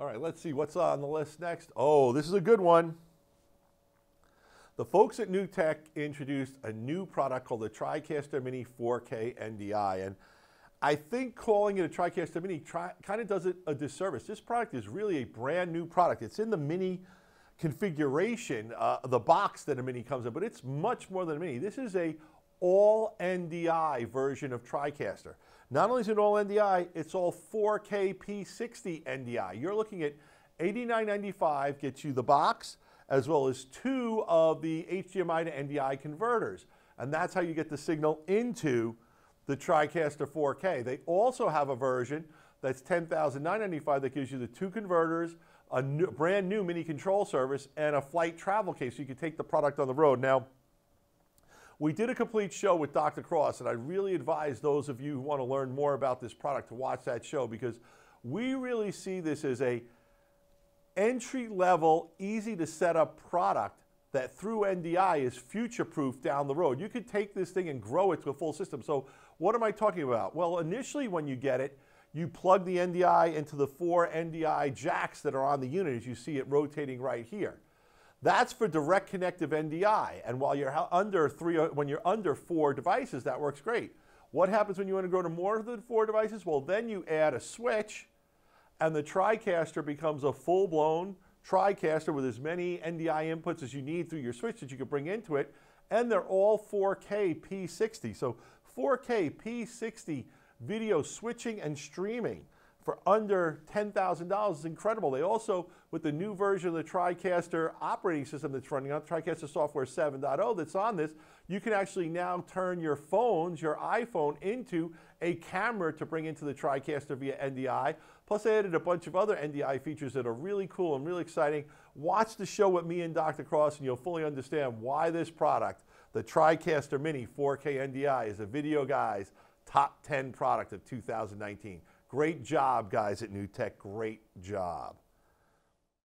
All right, let's see what's on the list next. Oh, this is a good one. The folks at NewTek introduced a new product called the TriCaster Mini 4K NDI. And I think calling it a TriCaster Mini kind of does it a disservice. This product is really a brand new product. It's in the Mini configuration, uh, the box that a Mini comes in, but it's much more than a Mini. This is a all NDI version of TriCaster. Not only is it all NDI, it's all 4K P60 NDI. You're looking at $89.95 gets you the box, as well as two of the HDMI to NDI converters. And that's how you get the signal into the TriCaster 4K. They also have a version that's 10,995 that gives you the two converters, a new, brand new mini control service, and a flight travel case so you can take the product on the road. Now, we did a complete show with Dr. Cross, and I really advise those of you who want to learn more about this product to watch that show because we really see this as a entry level, easy to set up product that through NDI is future proof down the road. You could take this thing and grow it to a full system. So, what am I talking about? Well, initially, when you get it, you plug the NDI into the four NDI jacks that are on the unit as you see it rotating right here. That's for direct connective NDI. And while you're under three, uh, when you're under four devices, that works great. What happens when you want to go to more than four devices? Well, then you add a switch and the TriCaster becomes a full-blown TriCaster with as many NDI inputs as you need through your switch that you can bring into it. And they're all 4K P60. So 4K P60 video switching and streaming for under $10,000 is incredible. They also, with the new version of the TriCaster operating system that's running on TriCaster Software 7.0 that's on this, you can actually now turn your phones, your iPhone, into a camera to bring into the TriCaster via NDI. Plus, they added a bunch of other NDI features that are really cool and really exciting. Watch the show with me and Dr. Cross, and you'll fully understand why this product, the TriCaster Mini 4K NDI, is a Videoguys top 10 product of 2019. Great job, guys at NewTek. Great job.